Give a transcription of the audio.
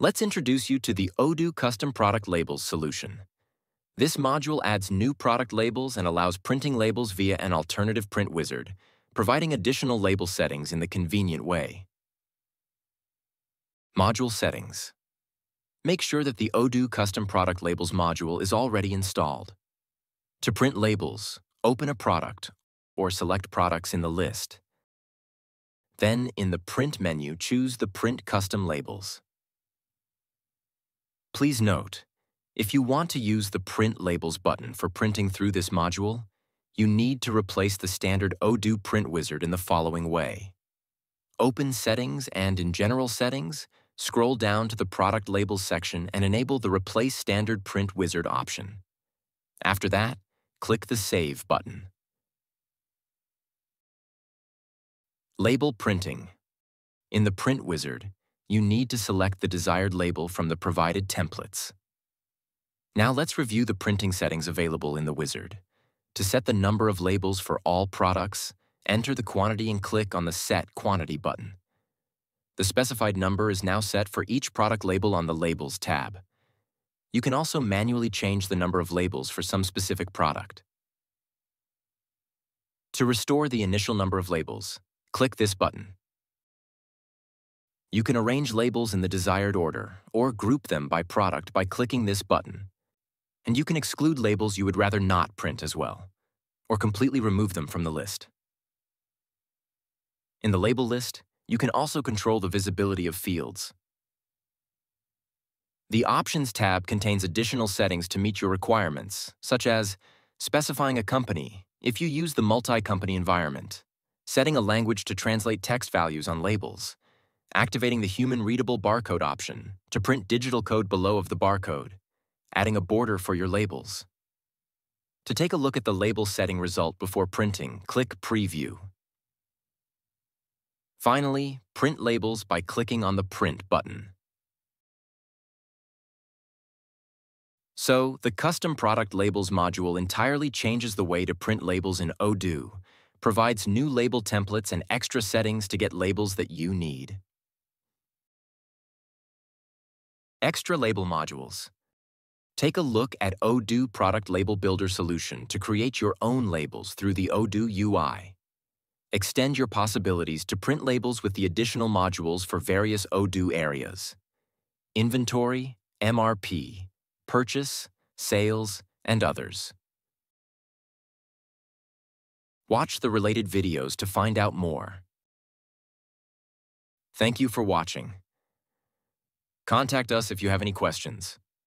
Let's introduce you to the Odoo Custom Product Labels solution. This module adds new product labels and allows printing labels via an alternative print wizard, providing additional label settings in the convenient way. Module Settings Make sure that the Odoo Custom Product Labels module is already installed. To print labels, open a product or select products in the list. Then, in the Print menu, choose the Print Custom Labels. Please note, if you want to use the Print Labels button for printing through this module, you need to replace the standard Odoo Print Wizard in the following way. Open Settings and in General Settings, scroll down to the Product Labels section and enable the Replace Standard Print Wizard option. After that, click the Save button. Label Printing In the Print Wizard, you need to select the desired label from the provided templates. Now let's review the printing settings available in the wizard. To set the number of labels for all products, enter the quantity and click on the Set Quantity button. The specified number is now set for each product label on the Labels tab. You can also manually change the number of labels for some specific product. To restore the initial number of labels, click this button. You can arrange labels in the desired order or group them by product by clicking this button. And you can exclude labels you would rather not print as well, or completely remove them from the list. In the label list, you can also control the visibility of fields. The Options tab contains additional settings to meet your requirements, such as specifying a company if you use the multi-company environment, setting a language to translate text values on labels, activating the human-readable barcode option to print digital code below of the barcode, adding a border for your labels. To take a look at the label setting result before printing, click Preview. Finally, print labels by clicking on the Print button. So, the Custom Product Labels module entirely changes the way to print labels in Odoo, provides new label templates and extra settings to get labels that you need. Extra Label Modules Take a look at Odoo Product Label Builder solution to create your own labels through the Odoo UI. Extend your possibilities to print labels with the additional modules for various Odoo areas. Inventory, MRP, Purchase, Sales, and others. Watch the related videos to find out more. Thank you for watching. Contact us if you have any questions.